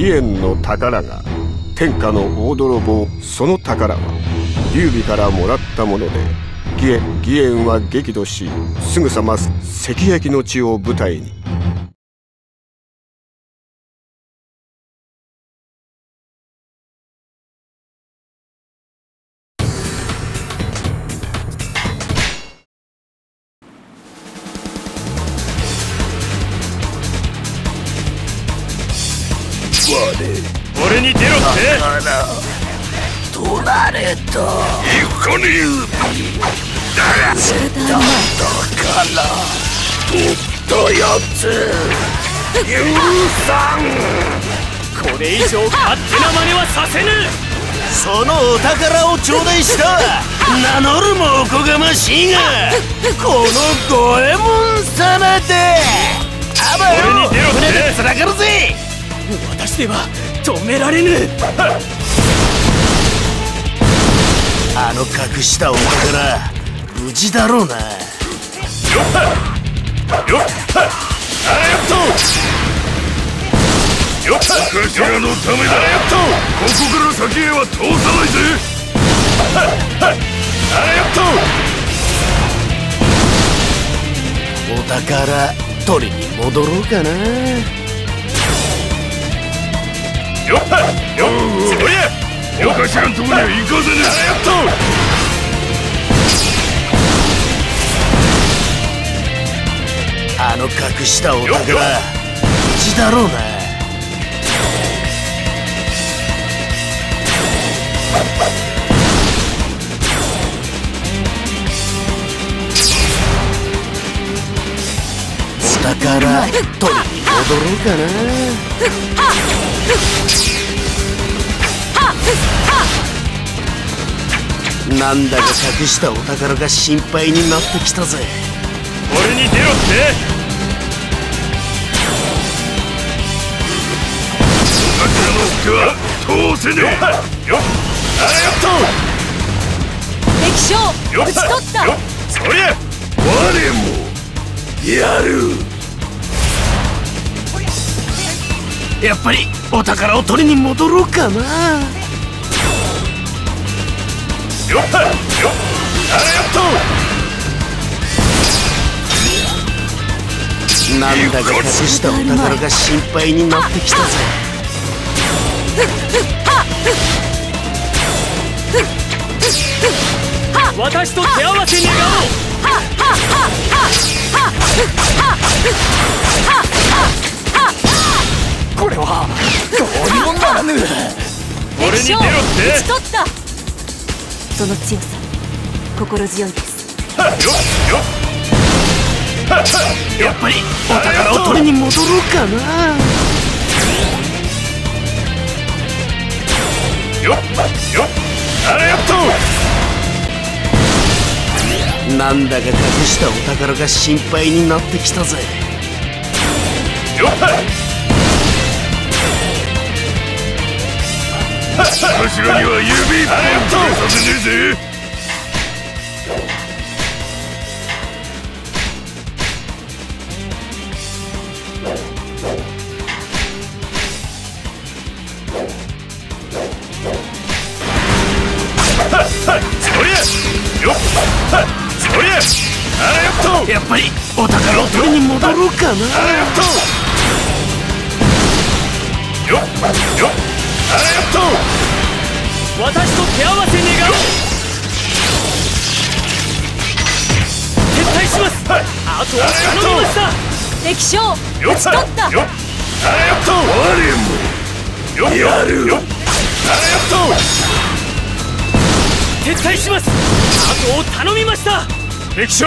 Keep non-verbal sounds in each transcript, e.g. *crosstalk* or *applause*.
義援の宝が天下の大泥棒その宝は劉備からもらったもので義援義援は激怒しすぐさま石壁の地を舞台に。俺に出ろって？だから取られた行かね捨てたから取ったやつ許さんこれ以上勝手な真似はさせぬそのお宝を頂戴した名乗るもおこがましいがこの五右衛門様であばよ俺に出ろ船でつながるぜ私では止められぬ。あの隠したお宝無事だろうな。よっよっあらよっとよっ頭のためだあらよっとここから先へは通さないぜあらよっとお宝取りに戻ろうかなよっよっそりゃお頭んとこには行かせねえあらよっあの隠したお宝よっよ無事だろうな。お宝取りに戻ろうかな。なんだか隠したお宝が心配になってきたぜ。俺に出ろっては通せねえ。よっ。あらよ敵将討ち取った。そりゃ我もやるやっぱりお宝を取りに戻ろうかな。よっよっあらよっなんだか隠したお宝が心配になってきたぜ。と私と手合わせ願おうぬ。俺に出ろっ敵将討ちて取った。その強さ心強いです。よっよっ。やっぱりお宝を取りに戻ろうかな。よっよっ。あらよっなんだか隠したお宝が心配になってきたぜ。とよっ頭には指一本触れさせねえぜやっぱりお宝を取りに戻ろうかなあらよっと。よっよっあらよっと。私と手合わせ願おう。撤退します。あとは頼みました。敵将よっ。討ち取った。よっ。と我も。やるよ。っと撤退します。あとを頼みました。敵将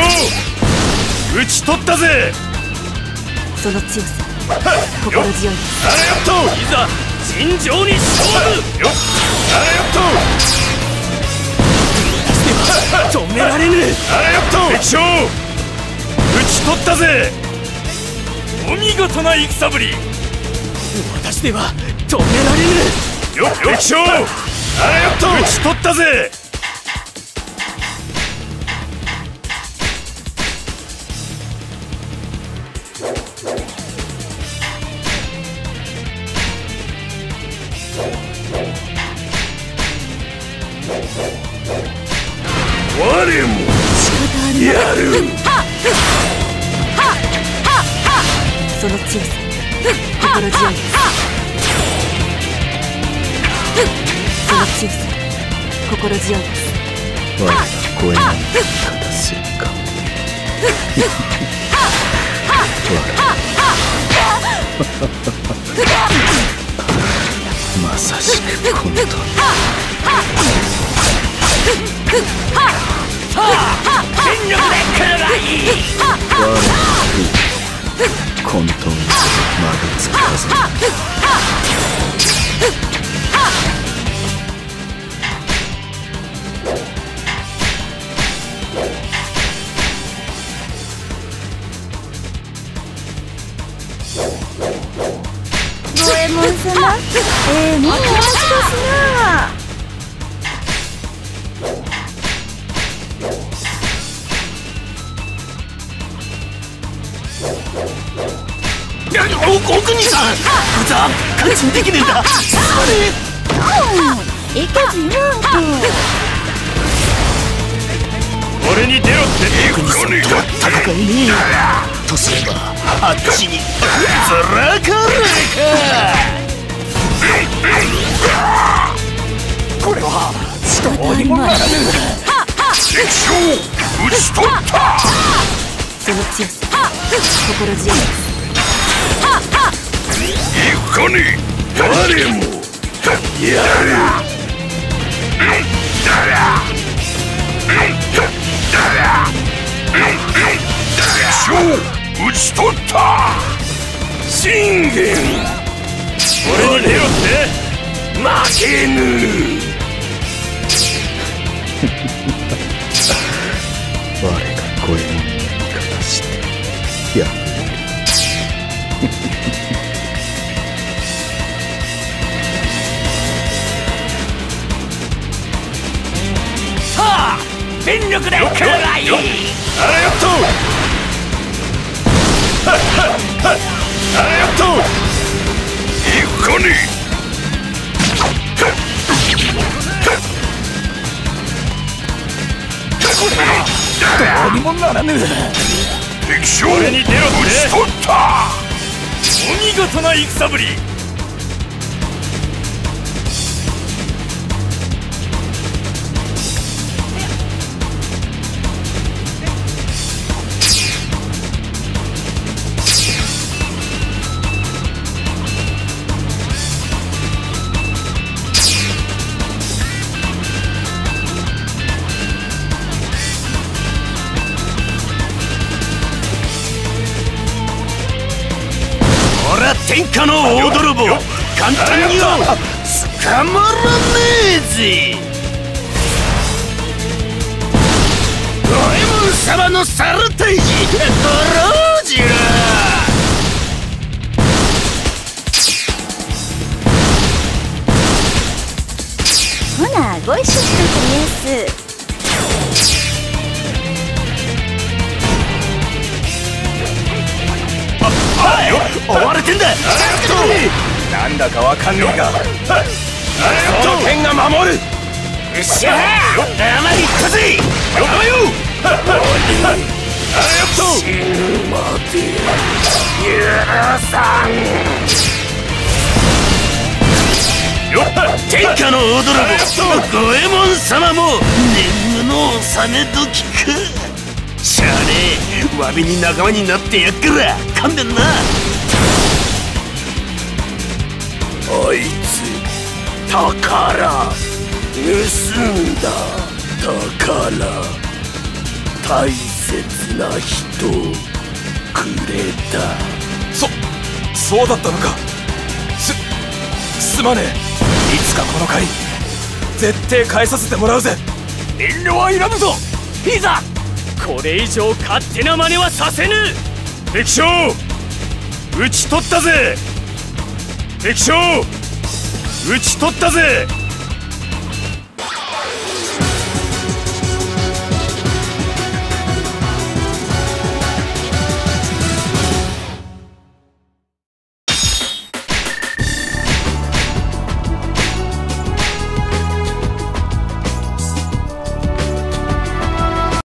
討ち取ったぜ。その強さ心強いあらよっといざ尋常に勝負よっあれよっ。と *laughs* 止められぬ。あれよっと敵将討ち取ったぜお見事な戦ぶり私では止められぬよっ敵将あれよっと。討ち取ったぜ強さ心強いですその強さ心強いです我が声の方するかまさしくこのと全力で来るがいい我の空混沌をまだつ風五右衛門様ええもんお味ですなおお国さんこいつは感心できねえんだいけず言わんと俺に出ろって国さんとは戦えねえとすればあっちにずらかる。これはどうにもならぬ敵将討ち取ったその強さ心強い。い。かに誰もやる敵将討ち取った信玄俺に出ろって負けぬ全力で来るがい！いあらよっと！はっはっはっあらよっと！いかにどうにもならぬ敵将俺に出ろち取ったお見事な戦ぶり天下の大泥棒簡単には捕まらねえぜ。五右衛門様の猿退治ドロージラ。ほなご一緒しとくです追われてんだ。なんだかわかんねえが。その剣が守る。よっしゃー黙りったぜ。やばよ。死ぬまで許さん。天下の大泥棒五右衛門様も。年貢の納め時か。しゃあねえ。詫びに仲間になってやっから。勘弁なあいつ。宝盗んだ。宝。大切な人くれた。そそうだったのか。すすまねえ。いつかこの借り絶対返させてもらうぜ。遠慮はいらぬぞ。いざ。これ以上勝手な真似はさせぬ。敵将討ち取ったぜ敵将討ち取ったぜ